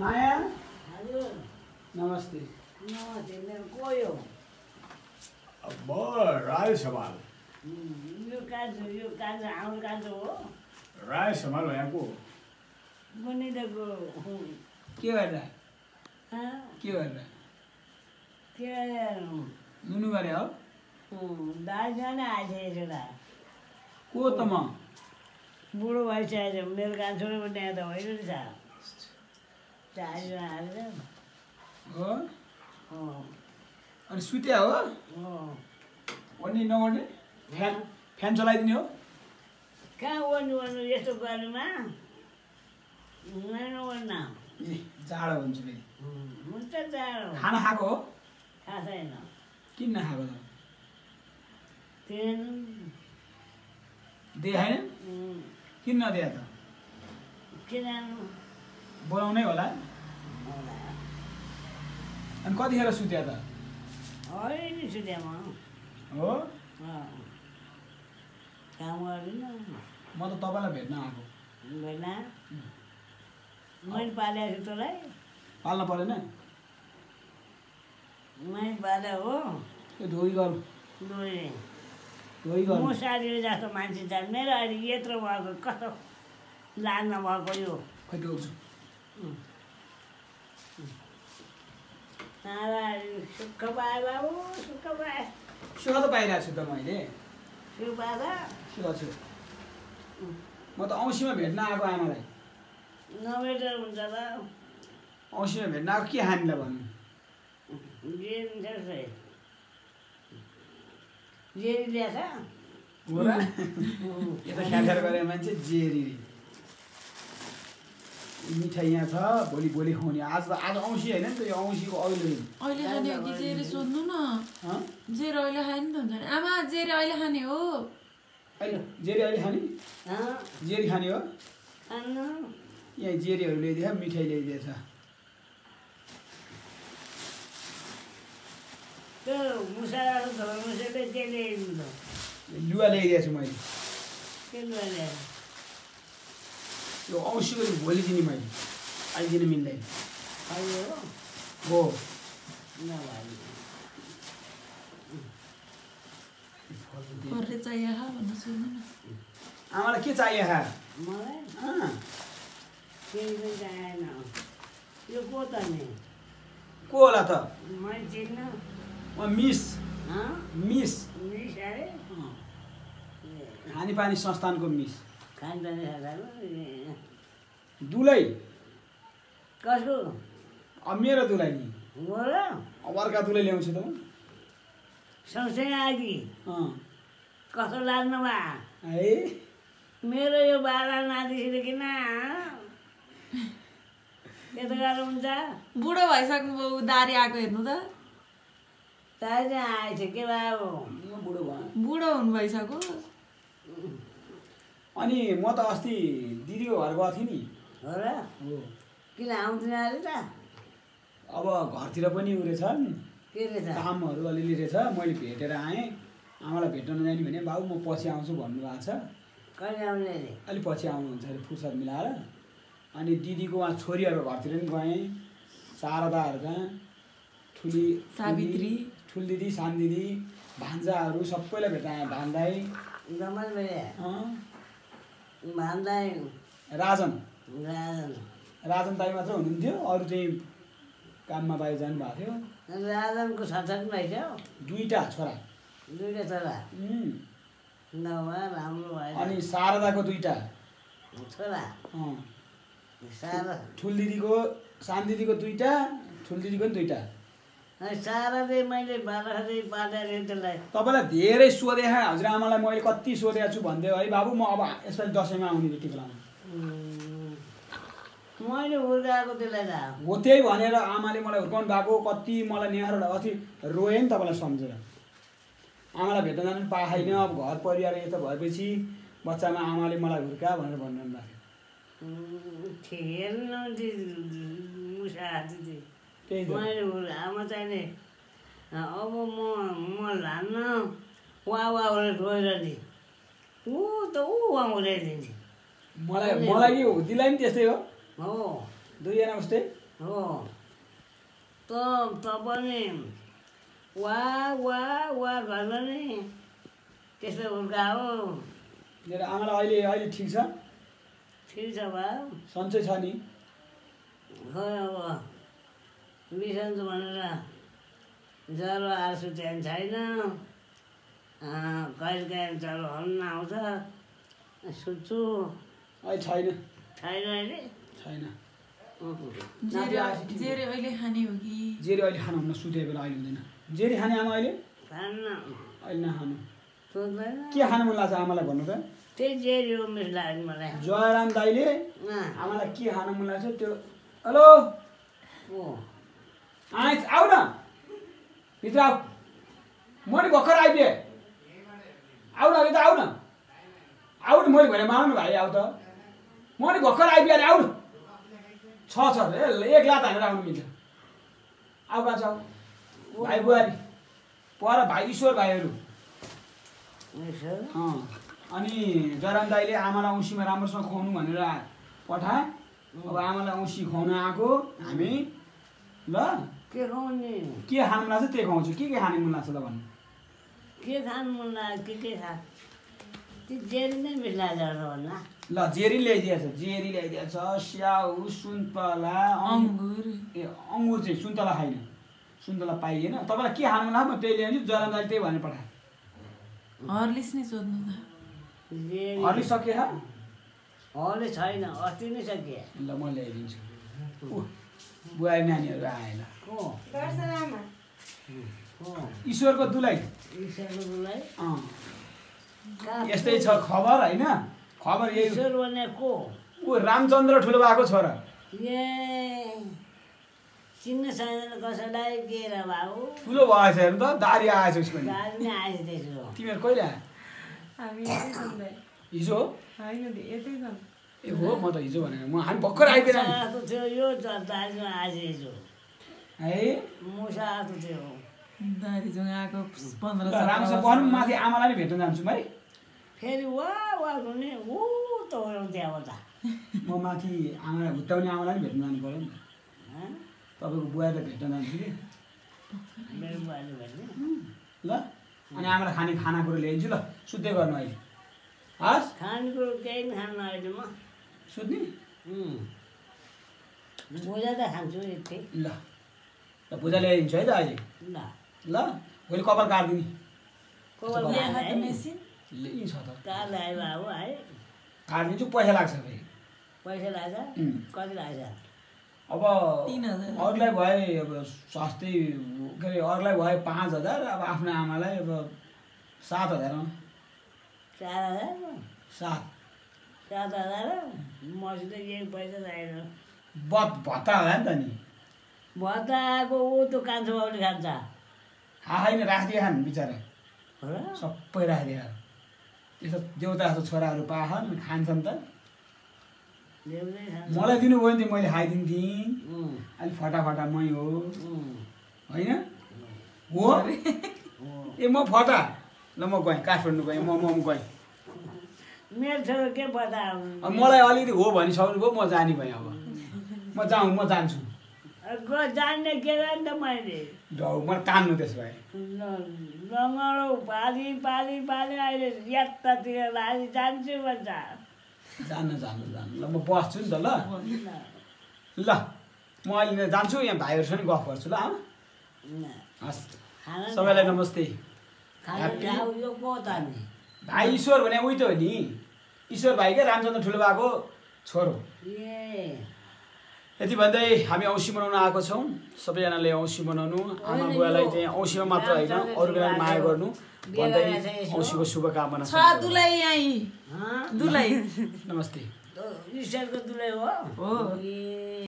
माया। हजुर नमस्ते। नमस्ते मेरो गयो राय समाल यो यो काजु हाम्रो काजु हो राय समाल यहाँको बुनिदको के? गरेर के गरेर के नुनु गरे हो। दार्जिलिङ नै आइसकेको छु को त म? बुढो भइसकेको छ मेरो कान छोरो पनि यहाँ त होइन नि छ हो? अनि सुत्या हो। ओर्ने नगर्ने फ्यान फ्यान चलाइदिने हो? कहाँ ओर्नु ओर्नु यस्तो गर्नुमा? नओर्न ए जाडो हुन्छ फेरि। हुन्छ जाडो। खाना खाएको हो? थाहा छैन। किन नखाएको त? उम्, किन नदिए त? के जानु बोलाउनै होला? अनि कतिखेर सुत्या त? हो? म त तपाईँलाई भेट्न आएको। मैले पालेको छु तँलाई? पाल्न परेन? मैले पाले हो? धोइ गरौँ। धोइ। गरौँ। जस्तो मान्छे छ। मेरो अहिले यत्रो भएको कस्तो लाज नभएको यो? खै सुख पाए बाबु सुख पाए सुख त पाइरहेको छु त मैले। सुख छु। म त औँसीमा भेट्न आएको आमालाई नभेटेर हुन्छ त। औँसीमा भेट्न आएको के हामीलाई भन्नु? जेरी यता ख्याख्यार गरे मान्छे जेरी। मिठाई यहाँ छ भोलि भोलि खुवाउने आज त आज औँसी होइन नि त यो औँसीको दिन अहिले खाने हो कि जेरे सोध्नु न। हँ? जेरो अहिले खाने नि त हुन्छ नि। आमा जेरे अहिले खाने हो। अहिले जेरी अहिले खाने? जेरी खाने हो? यहाँ जेरीहरू ल्याइदिएछ मिठाई ल्याइदिएछ। लुगा ल्याइदिएछु मैले। के लुगा ल्याएर यो औँसीको दिन भोलि दिने मैले अहिले दिन मिल्दैन हो आमालाई के चाहियो को होला त मिस हँ मिस मिस अरे अँ, खानेपानी संस्थानको मिस दुलै। कसको? अब मेरो दुलै नि। अर्का दुलै ल्याउँछु त। सँगसँगै आदि अँ, कसो लाग्नु भा? है? मेरो यो बाह्र नातिसित किन त्यस्तो गाह्रो हुन्छ? बुढो भइसक्नुभयो दारी आएको हेर्नु त। चाहिँ आएछ के बाबु बुढो भएँ। बुढो हुनु भइसक्यो। अनि म त अस्ति दिदीको घर गएको थिएँ नि। किन आउँदैन अरे त? अब घरतिर पनि उ रहेछन् के रहेछ? कामहरू अलिअलि रहेछ। मैले भेटेर आएँ। आमालाई भेट्न नजाने भने बाबु म पछि आउँछु भन्नुभएको छ। कहिले आउने अरे? अलिक पछि आउनुहुन्छ अरे फुर्सद मिलाएर। अनि दिदीको उहाँ छोरीहरूको घरतिर पनि गएँ। शारदाहरू कहाँ ठुली सावित्री। ठुल दिदी सानो दिदी भान्जाहरू सबैलाई भेट्न आएँ भान्दाई गमन बेले अँ, भन्दै राजन। राजन। राजन दाई मात्र हुनुहुन्थ्यो अरू चाहिँ काममा बाहिर जानुभएको थियो। राजनको भएछ दुईवटा छोरा। दुइटा छोरा। अनि शारदाको दुईवटा। छोरा। ठुल दिदीको सानो दिदीको दुईवटा ठुल दिदीको पनि दुईवटा। मैले बाह्र पालेर त्यसलाई तपाईँलाई धेरै सोधे हजुरआमालाई मैले कति सोधेको छु भनिदियो है बाबु म अब यसपालि दसैँमा आउने बित्ति बेलामा उम्, मैले हुर्काएको त्यसलाई हो त्यही भनेर आमाले मलाई हुर्काउनु भएको कति मलाई निहार अस्ति रोएँ नि तपाईँलाई सम्झेर। आमालाई भेट्न जानु पाएन अब घर परिवार यता भएपछि बच्चामा आमाले मलाई हुर्का भनेर भनिरहनु भएको। मैले हुर्का आमा चाहिँ नि अब म म लान्न वा वा गरेर रोएर नि ऊ त ऊ उहाँले दिन्थे मलाई मलाई के हो दिदीलाई पनि त्यस्तै हो? हो। दुईजना उस्तै हो। त पनि वा वा वा गर्न नि त्यस्तो हुर्कायो मेरो आमालाई अहिले अहिले ठिक छ? ठिक छ बा। सन्चै छ नि? अब बिसन्च भनेर ज्वरो आँसु त्यहाँ छैन। कहिले काहीँ ज्वरो हल्न आउँछ। सुत्छु। अहिले छैन। छैन अहिले? छैन। जेरे जेरे अहिले खाने हो कि? जेरी अहिले खानु हुन्न सुते बेला अहिले हुँदैन। जेरी खाने आमा अहिले? खान्न। अहिले नखानु। के खानु मन लाग्छ आमालाई भन्नु त? त्यही जेरी हो मिस लाग्यो मलाई। जयराम दाईले आमालाई के खानु मन लाग्छ त्यो हेलो? ओ आइ आऊ न भित्र आऊ म नि भर्खर आइपुगेँ आऊ न यता आऊ न आऊ न मैले भने मानु न भाइ आऊ त म नि भर्खर आइपुगेँ अरे आऊ न छ छ एक लात हानेर आउनु मिल्छ आऊ बाँच आऊ भाइ बुहारी पर भाइ ईश्वर भाइहरू अनि जयराम दाईले आमालाई औँसीमा राम्रोसँग खुवाउनु भनेर पठा अब आमालाई औँसी खुवाउन आएको हामी ल के खुवाउने के खानु मन लाग्छ त्यही खुवाउँछु के के खाने मन लाग्छ ल भन्नु के खानु मन लाग्यो के के खा? त्यो जेरी नै मिस लाग्छ भन्दा ल जेरी ल्याइदिएछ। जेरी ल्याइदिएछ स्याउ सुन्तला अङ अङ्गुर। ए अङ्गुर चाहिँ सुन्तला खाइन। सुन्तला पाइएन। तपाईँलाई के खानु मन लाग्छ म त्यही ल्याइदिन्छु। जयराम दाईले त्यही भनेर पठाएँ। हर्लिस नै सोध्नु त। जेरी। हर्लिक्स सकिए हले छैन। अस्ति नै सकिए ल म ल्याइदिन्छु। बुहारी नानीहरू आएन। ईश्वरको दुलाई ईश्वरको दुलाई अँ। कहाँ यस्तै छ खबर होइन? खबर यही ईश्वर भने को? ऊ रामचन्द्र ठुलो भएको छोरा ए चिन्न कसैलाई बाबु। ठुलो भएछ हेर्नु त दारी आएछ उसको तिमीहरू कहिले आयो हिजो ए हो म त हिजो भनेर म हामी भर्खर थियो। यो हिजो। है? मुसा जस्तो थियो दारीसँग आएको पन्ध्र राम्रोसँग भनौँ माथि आमालाई नि भेट्न जान्छु है। फेरि वा वा गर्ने ऊ त त्यहाँ त। म माथि आमालाई हुत्ताउने आमालाई नि भेट्न जानु पऱ्यो नि? तपाईँको बुहारीलाई भेट्न जान्छु कि? मेरो बुहारी भन्ने ल अनि आमालाई खाने खानाकुरो ल्याइदिन्छु ल सुत्दै गर्नु अहिले। हस्। खानेकुरो केही पनि खान्न अहिले म। सुत्ने. भुजा त खान्छु यति। ल। ल पूजा ल्याइदिन्छु है त अहिले ल। ल भोलि कपाल काटिदिने काटिदिन्छु पैसा लाग्छ फेरि। पैसा लाग्छ. कति लाग्छ? अब तिन हजार। अरूलाई भए अब स्वास्थ्य के अरे अरूलाई भए पाँच हजार अब आफ्नो आमालाई अब सात हजारमा चार हजार? सात। सात हजार? मसित केही पैसा चाहिएन बत भत्ता होला नि त नि। भत्ता आएको ऊ त कान्छो। बाबुले खान्छ होइन राखिदिए खान् बिचरा सबै राखिदिए त्यस्तो देउता जस्तो छोराहरू पाखन् खान्छन् त। मलाई दिनुभयो नि मैले खाइदिन्थेँ। अलिक फटाफटा मै हो। होइन? हो। ए म फटा। ल म गएँ। काठमाडौँ गएँ। म म गएँ। मेरो छोरो के मलाई अलिकति हो भने सक्नुभयो म जाने भएँ अब। म जाउँ म जान्छु। जान्ने के त मैले। मलाई तान्नु त्यसो भए। लङ्गडो पाली पाली पाली अहिले यतातिर लागि जान्छु भन्छ। जानु जानु जानु ल म बस्छु नि त ल। ल, म अहिले जान्छु यहाँ भाइहरूसँग गफ गर्छु ल। हस्। सबैलाई नमस्ते। भाइ ईश्वर भने उही त हो नि। ईश्वर भाइ क्या रामचन्द्र ठुलो भएको छोरो। ए। यति भन्दै हामी औँसी मनाउन आएको छौँ। सबैजनाले औँसी मनाउनु आमा बुवालाई चाहिँ औँसीमा मात्र होइन अरू बेला माया गर्नु। भन्दै औँसीको शुभकामना छ नमस्ते।